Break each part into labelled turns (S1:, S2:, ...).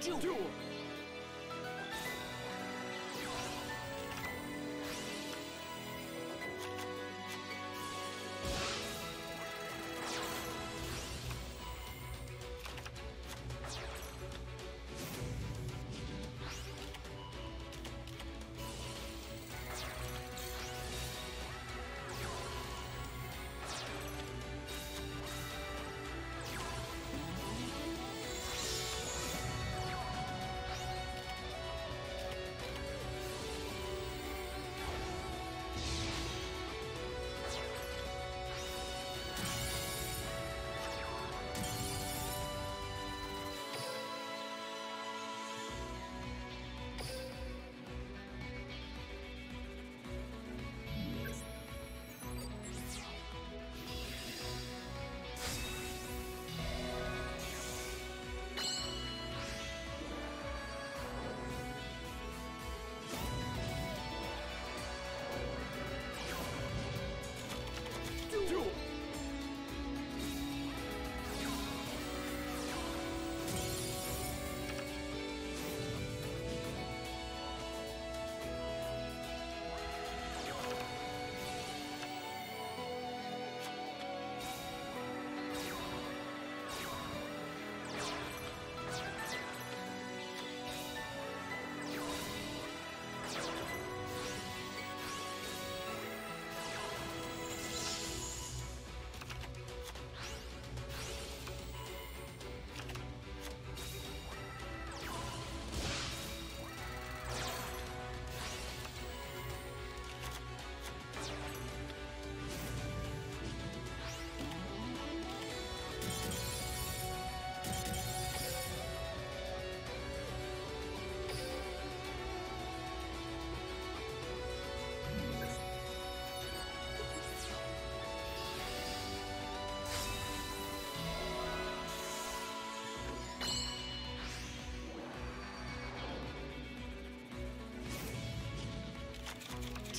S1: Duel! Duel!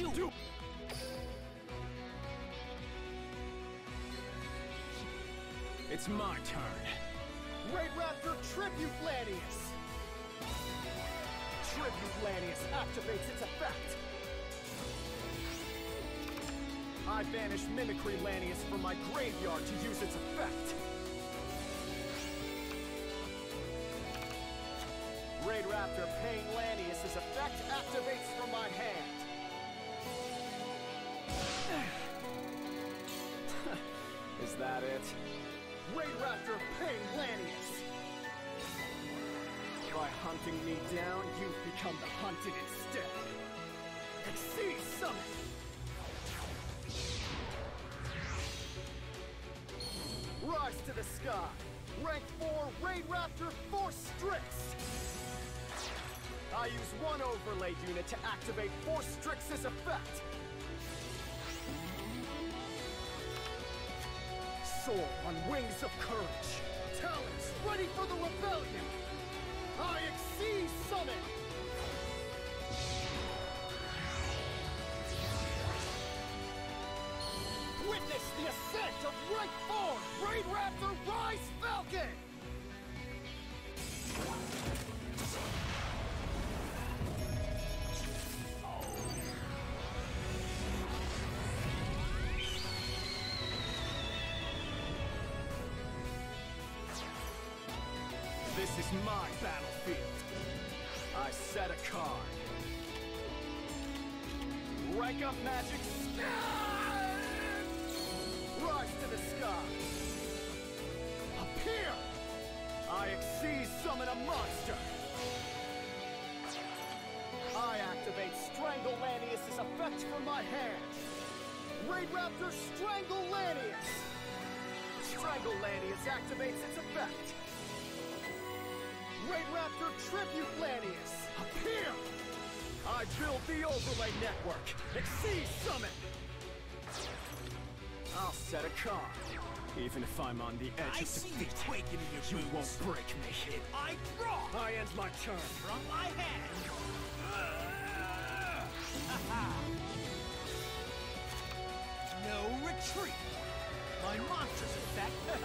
S1: Duel! It's my turn.
S2: Raid Raptor Tribute Lanius! Tribute Lanius activates its effect! I banish Mimicry Lanius from my graveyard to use its effect! Raid Raptor Pain Lanius' effect activates from my hand! Is that it? Raid Raptor Pain Lanius! By hunting me down, you've become the hunted instead! Exceed Summon! Rise to the sky! Rank 4 Raid Raptor Force Strix! I use one overlay unit to activate Force Strix's effect! Soar on wings of courage! Talons ready for the rebellion! I exceed summon! Witness the ascent of Right Form! Raid Raptor Rise Falcon! Rank up magic. Rise to the sky. Appear. I exceed summon a monster. I activate Strangle Lanius' effect from my hand. Raid Raptor Strangle Lanius. Strangle Lanius activates its effect. Raid Raptor Tribute Lanius! Appear! I build the overlay network! Exceed Summon! I'll set a card. Even if I'm on the edge
S1: I
S2: of
S1: see
S2: defeat,
S1: quaking in your
S2: you
S1: boots.
S2: won't break me.
S1: I draw
S2: I end my turn.
S1: from my hand. no retreat. My monstrous effect.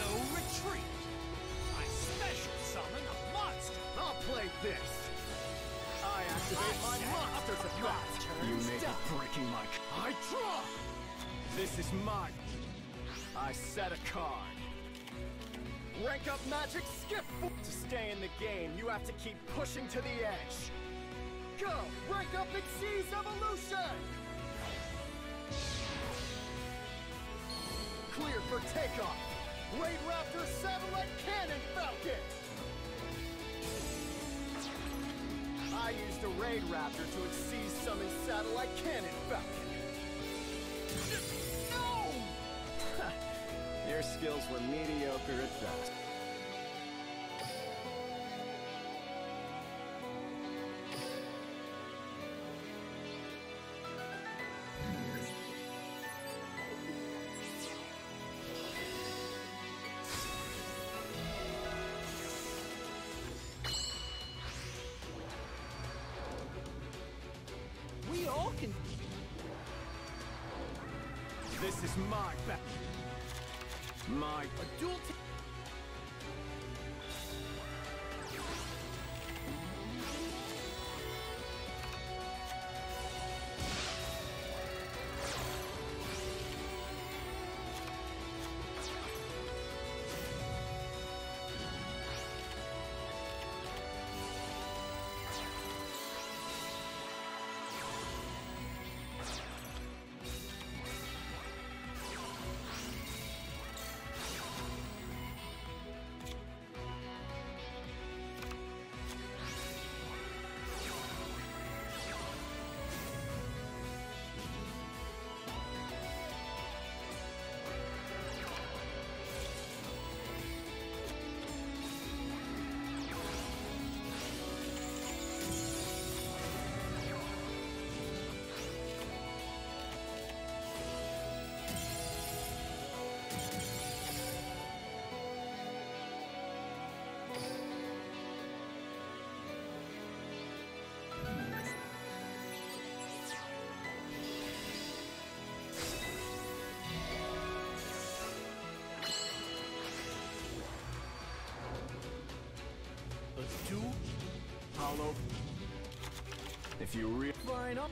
S1: no retreat. I special summon a monster!
S2: I'll play this. I activate my monster's effect.
S3: You may be breaking my...
S2: I draw. This is my. I set a card. Rank up magic skip. To stay in the game, you have to keep pushing to the edge. Go! Rank up Xyz Evolution! Clear for takeoff. Raid Raptor Satellite Cannon Falcon! I used a Raid Raptor to exceed summon Satellite Cannon Falcon. No! Your skills were mediocre at best. My back. My
S1: A dual.
S2: Hollow. If you re-
S1: Line up.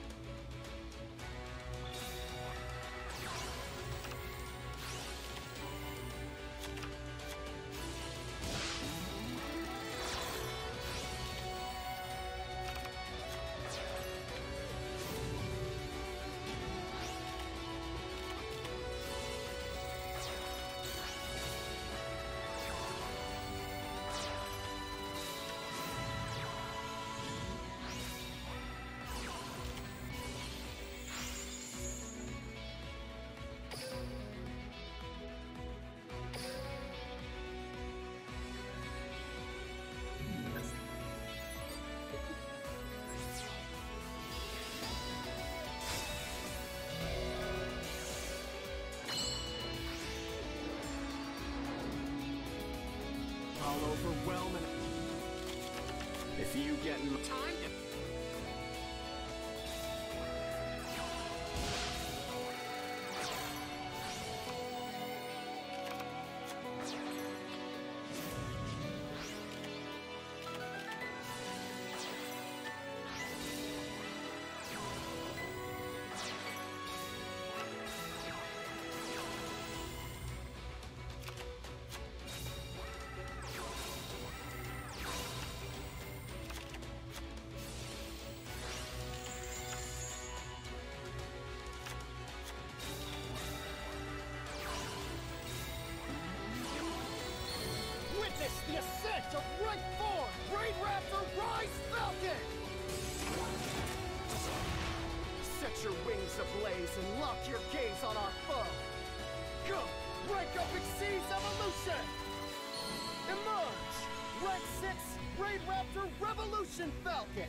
S2: If you get
S1: Time
S2: and lock your gaze on our foe. Go! Rank up Xyz Evolution! Emerge! Red 6 Raid Raptor Revolution Falcon!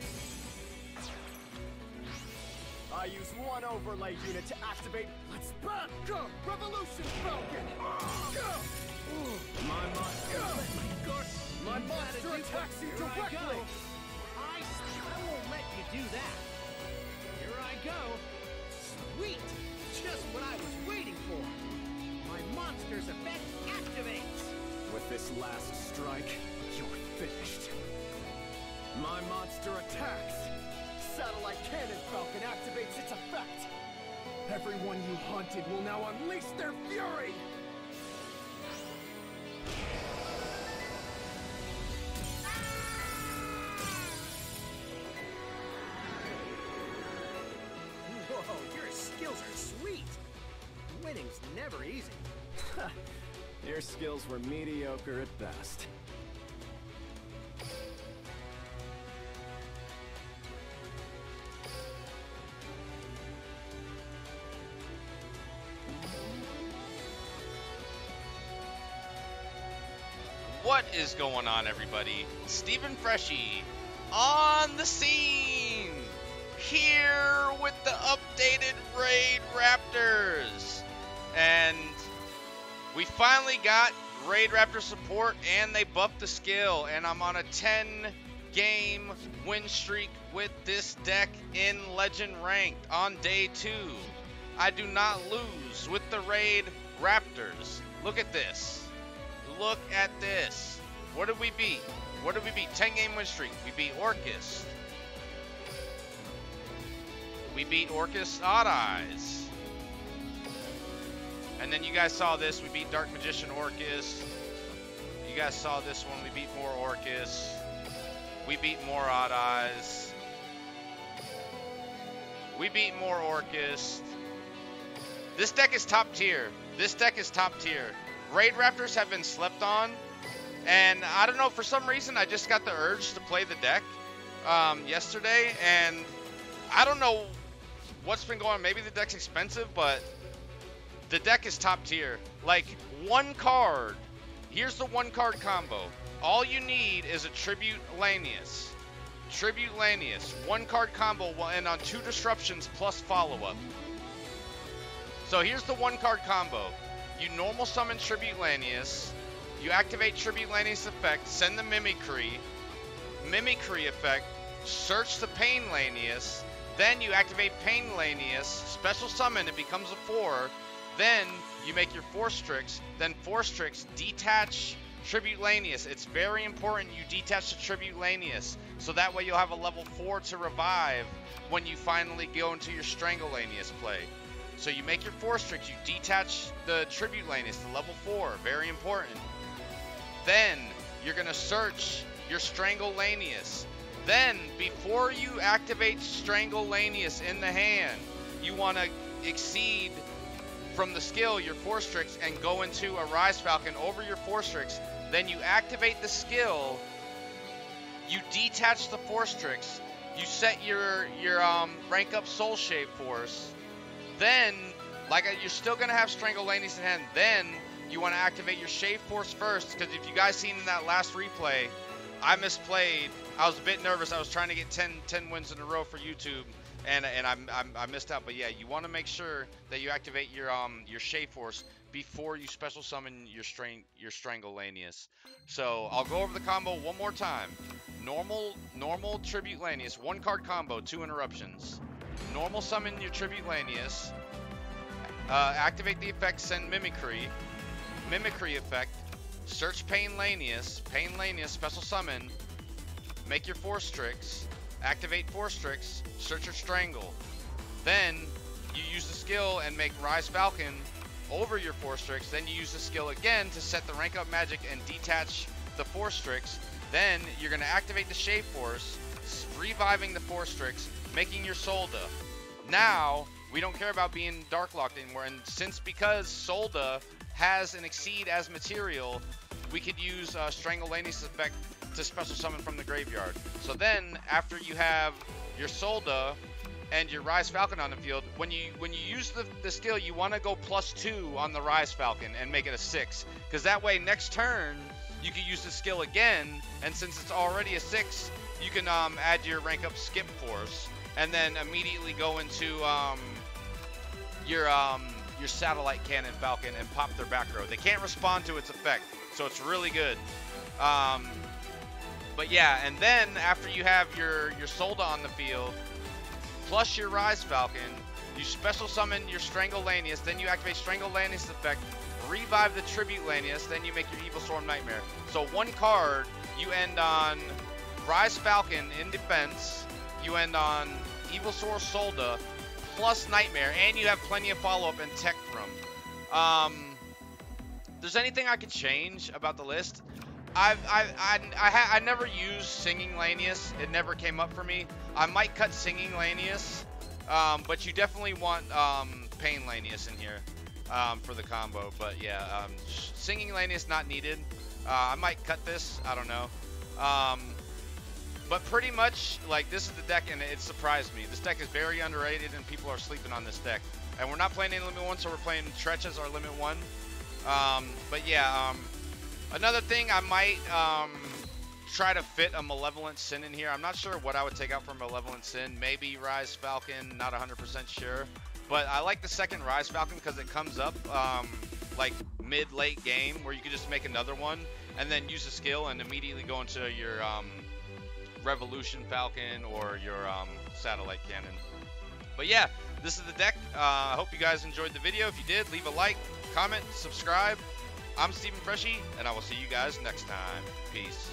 S2: I use one overlay unit to activate. Let's back! Go! Revolution Falcon! Go! My monster! My monster attacks you
S1: I
S2: directly!
S1: I, I won't let you do that. Here I go. Sweet. Just what I was waiting for. My monster's effect activates.
S2: With this last strike, You're finished. My monster attacks! Satellite Cannon Falcon activates its effect! Everyone you hunted will now unleash their fury!
S1: Your skills
S2: were mediocre at best.
S4: What is going on, everybody? Steven Freshy on the scene here with the updated Raid Raptors. And we finally got Raid Raptor support and they buffed the skill. And I'm on a 10 game win streak with this deck in Legend Ranked on day two. I do not lose with the Raid Raptors. Look at this. Look at this. What did we beat? What did we beat? 10 game win streak. We beat Orcus. We beat Orcus Odd Eyes. And then you guys saw this. We beat Dark Magician Orcus. You guys saw this one. We beat more Orcus. We beat more Odd Eyes. We beat more Orcus. This deck is top tier. This deck is top tier. Raid Raptors have been slept on, and I don't know, for some reason, I just got the urge to play the deck um, yesterday, and I don't know what's been going on. Maybe the deck's expensive, but the deck is top tier. Like, one card, here's the one card combo. All you need is a Tribute Lanius. Tribute Lanius. One card combo will end on two disruptions plus follow up. So here's the one card combo. You normal summon Tribute Lanius. You activate Tribute Lanius effect, send the Mimicry. Mimicry effect, search the Pain Lanius. Then you activate Pain Lanius, special summon, it becomes a 4. Then you make your Force Strix. Then Force Strix, detach Tribute Lanius. It's very important you detach the Tribute Lanius. So that way you'll have a level 4 to revive when you finally go into your Strangle Lanius play. So you make your Force Strix, you detach the Tribute Lanius to level 4, very important. Then you're going to search your Strangle Lanius. Then, before you activate Strangle Lanius in the hand, you want to exceed from the skill your Force Strix and go into a Rise Falcon over your Force Strix. Then you activate the skill, you detach the Force Strix, you set your your um, rank up Soul Shave Force, then, like you're still gonna have Strangle Lanius in hand. Then you want to activate your Shave Force first, because if you guys seen in that last replay, I misplayed. I was a bit nervous. I was trying to get 10, 10 wins in a row for YouTube, and and I'm, I'm, i missed out. But yeah, you want to make sure that you activate your um your Shave Force before you special summon your strain your Strangle Lanius. So I'll go over the combo one more time. Normal normal Tribute Lanius, one card combo, two interruptions. Normal summon your Tribute Lanius. Uh, activate the effect, send Mimicry. Mimicry effect. Search Pain Lanius. Pain Lanius, special summon. Make your Force Strix. Activate Force Strix. Search your Strangle. Then you use the skill and make Rise Falcon over your Force Strix. Then you use the skill again to set the rank up magic and detach the Force Strix. Then you're going to activate the Shave Force, reviving the Force Strix, making your Solda. Now, we don't care about being Dark Locked anymore, and since because Solda has an Exceed as material, we could use uh, Strangle Lanius effect to special summon from the graveyard. So then, after you have your Solda and your Rise Falcon on the field, when you when you use the, the skill, you want to go plus two on the Rise Falcon and make it a six, because that way next turn you can use the skill again, and since it's already a six, you can um, add your rank up Skip Force, and then immediately go into um, your um, your Satellite Cannon Falcon and pop their back row. They can't respond to its effect, so it's really good. Um, but yeah, and then after you have your your Solda on the field, plus your Rise Falcon, you special summon your Strangle Lanius, then you activate Strangle Lanius effect, revive the Tribute Lanius, then you make your Evilswarm Nightmare. So one card you end on Rise Falcon in defense. You end on Ivysaur Solda plus Nightmare, and you have plenty of follow-up and Tech from. Um, there's anything I could change about the list? I've, I, I, I, I never used Singing Lanius. It never came up for me. I might cut Singing Lanius, um, but you definitely want um, Pain Lanius in here um, for the combo. But yeah, um, Singing Lanius not needed. Uh, I might cut this. I don't know. Um, but pretty much, like, this is the deck, and it surprised me. This deck is very underrated, and people are sleeping on this deck. And we're not playing any Limit 1, so we're playing Tretch as our Limit 1. Um, but yeah, another thing I might um, try to fit a Malevolent Sin in here. I'm not sure what I would take out for Malevolent Sin. Maybe Rise Falcon, not 100% sure. But I like the second Rise Falcon because it comes up um, like mid-late game where you can just make another one and then use a skill and immediately go into your um, Revolution Falcon or your um, Satellite Cannon. But yeah, this is the deck. Uh, I hope you guys enjoyed the video. If you did, leave a like, comment, subscribe. I'm Steven Freshy, and I will see you guys next time. Peace.